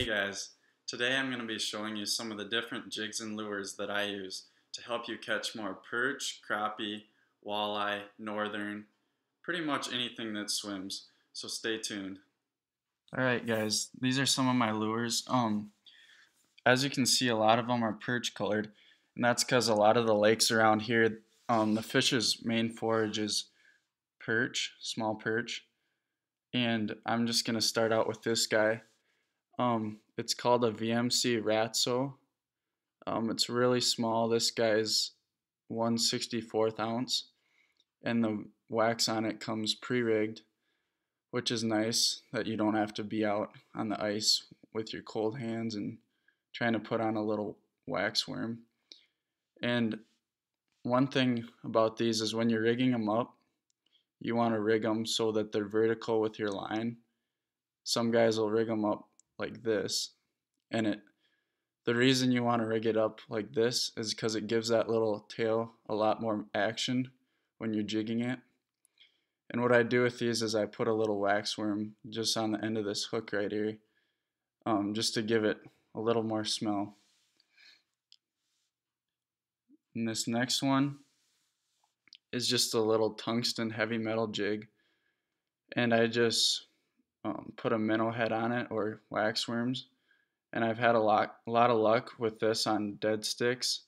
Hey guys, today I'm going to be showing you some of the different jigs and lures that I use to help you catch more perch, crappie, walleye, northern, pretty much anything that swims. So stay tuned. Alright guys, these are some of my lures. Um, As you can see a lot of them are perch colored and that's because a lot of the lakes around here, um, the fish's main forage is perch, small perch. And I'm just going to start out with this guy. Um, it's called a VMC Ratso. Um, it's really small. This guy's 1 64th ounce. And the wax on it comes pre-rigged, which is nice that you don't have to be out on the ice with your cold hands and trying to put on a little wax worm. And one thing about these is when you're rigging them up, you want to rig them so that they're vertical with your line. Some guys will rig them up like this, and it the reason you want to rig it up like this is because it gives that little tail a lot more action when you're jigging it. And what I do with these is I put a little wax worm just on the end of this hook right here, um, just to give it a little more smell. And this next one is just a little tungsten heavy metal jig. And I just um, put a minnow head on it or wax worms. And I've had a lot, a lot of luck with this on dead sticks.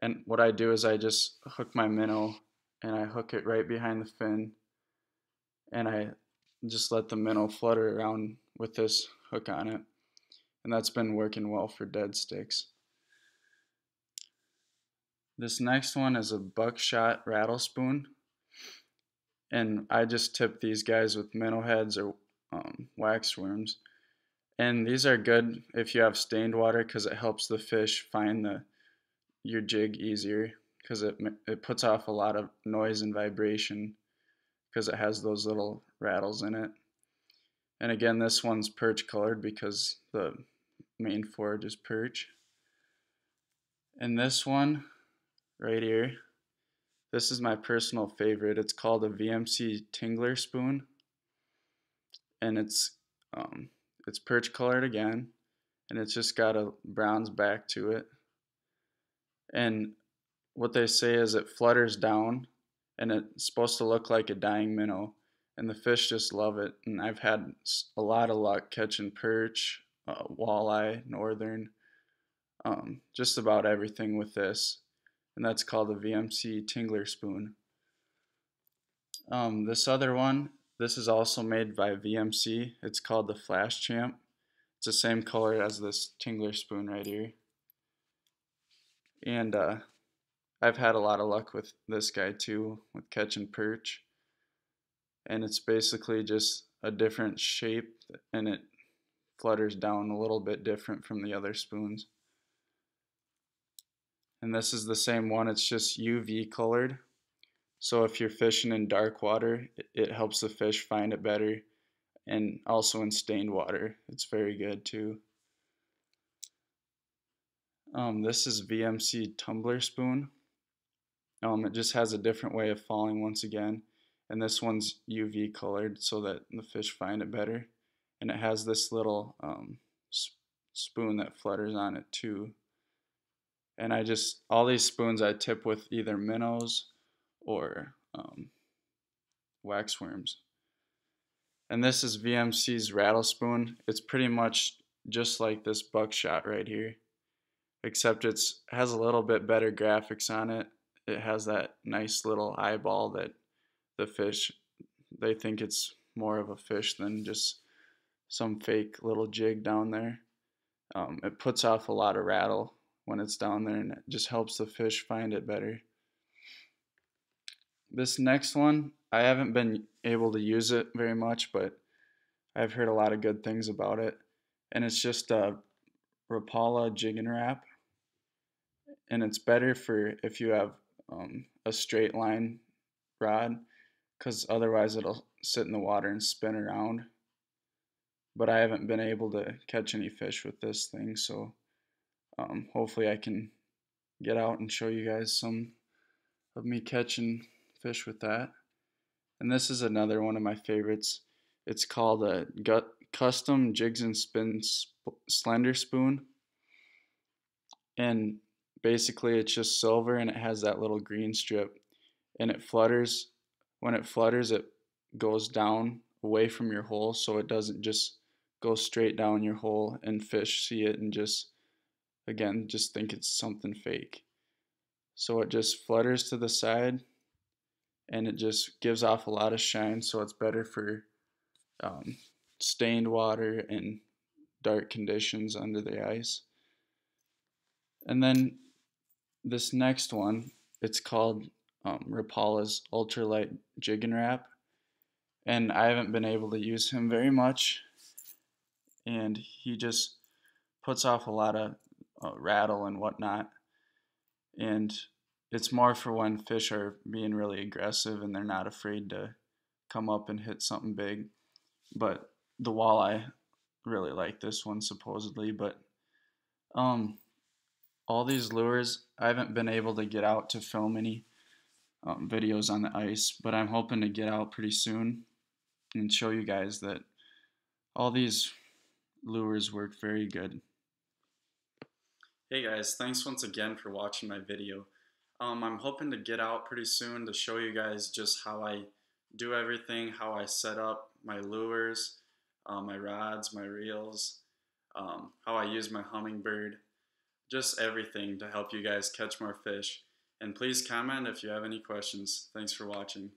And what I do is I just hook my minnow and I hook it right behind the fin. And I just let the minnow flutter around with this hook on it. And that's been working well for dead sticks. This next one is a buckshot rattle spoon. And I just tip these guys with minnow heads or um, wax worms. And these are good if you have stained water because it helps the fish find the your jig easier because it, it puts off a lot of noise and vibration because it has those little rattles in it. And again, this one's perch colored because the main forage is perch. And this one right here. This is my personal favorite. It's called a VMC Tingler spoon. And it's um, it's perch colored again. And it's just got a bronze back to it. And what they say is it flutters down and it's supposed to look like a dying minnow. And the fish just love it. And I've had a lot of luck catching perch, uh, walleye, northern, um, just about everything with this and that's called the VMC Tingler spoon. Um, this other one, this is also made by VMC. It's called the Flash Champ. It's the same color as this Tingler spoon right here. And uh, I've had a lot of luck with this guy too, with catching perch. And it's basically just a different shape and it flutters down a little bit different from the other spoons and this is the same one it's just UV colored so if you're fishing in dark water it helps the fish find it better and also in stained water it's very good too. Um, this is VMC tumbler spoon. Um, it just has a different way of falling once again and this one's UV colored so that the fish find it better and it has this little um, spoon that flutters on it too. And I just all these spoons I tip with either minnows or um, wax worms. And this is VMC's rattle spoon. It's pretty much just like this buckshot right here, except it's has a little bit better graphics on it. It has that nice little eyeball that the fish they think it's more of a fish than just some fake little jig down there. Um, it puts off a lot of rattle when it's down there and it just helps the fish find it better. This next one, I haven't been able to use it very much, but I've heard a lot of good things about it. And it's just a Rapala Jiggin' Rap. And it's better for if you have um, a straight line rod, because otherwise it'll sit in the water and spin around. But I haven't been able to catch any fish with this thing, so um, hopefully I can get out and show you guys some of me catching fish with that. And this is another one of my favorites. It's called a gut custom jigs and spins slender spoon and basically it's just silver and it has that little green strip and it flutters when it flutters it goes down away from your hole so it doesn't just go straight down your hole and fish see it and just again just think it's something fake so it just flutters to the side and it just gives off a lot of shine so it's better for um, stained water and dark conditions under the ice and then this next one, it's called um, Rapala's Ultralight Jiggin' Rap. And I haven't been able to use him very much. And he just puts off a lot of uh, rattle and whatnot. And it's more for when fish are being really aggressive and they're not afraid to come up and hit something big. But the walleye really like this one supposedly. But um, all these lures, I haven't been able to get out to film any um, videos on the ice, but I'm hoping to get out pretty soon and show you guys that all these lures work very good. Hey guys, thanks once again for watching my video. Um, I'm hoping to get out pretty soon to show you guys just how I do everything, how I set up my lures, uh, my rods, my reels, um, how I use my Humminbird, just everything to help you guys catch more fish. And please comment if you have any questions. Thanks for watching.